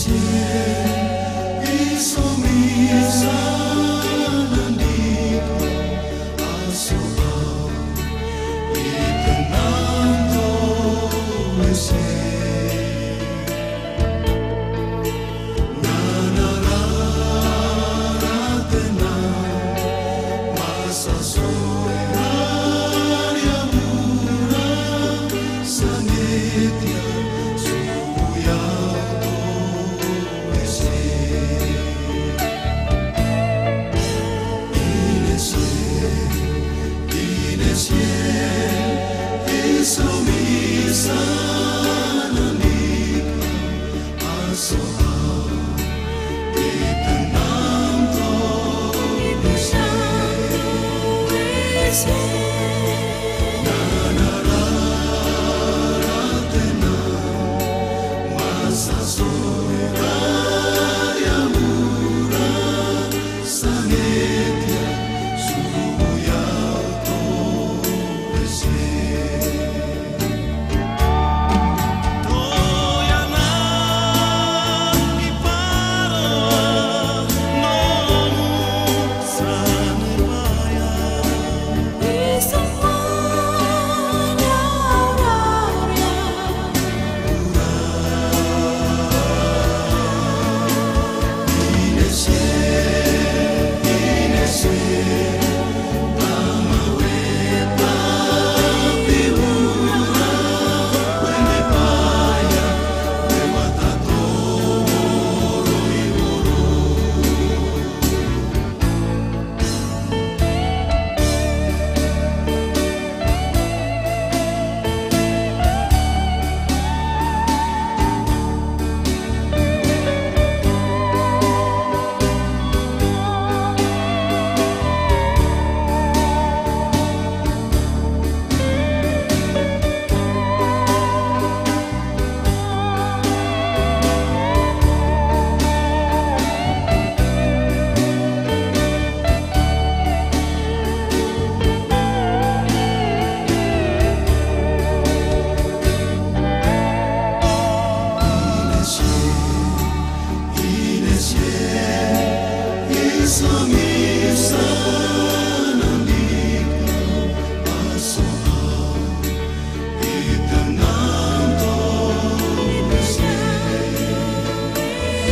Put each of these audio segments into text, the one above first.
写一首 ciel, es mi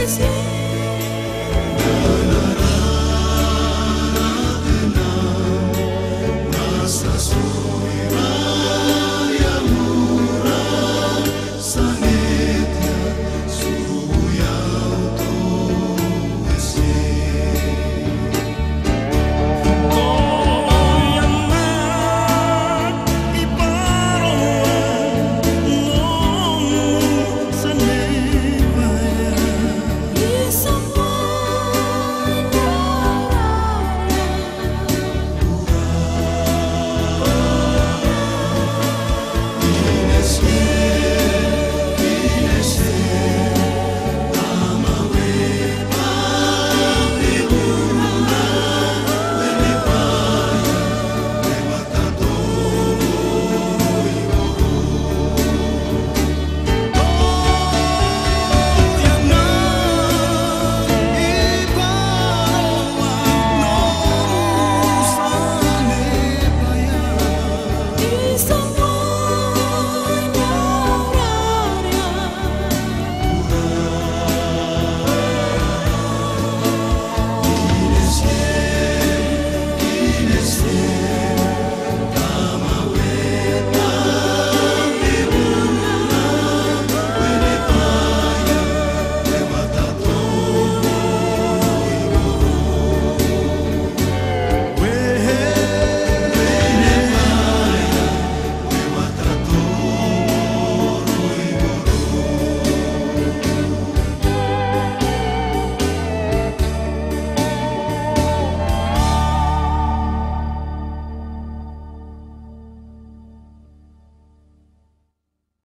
say sou